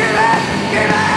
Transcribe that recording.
give it, give it.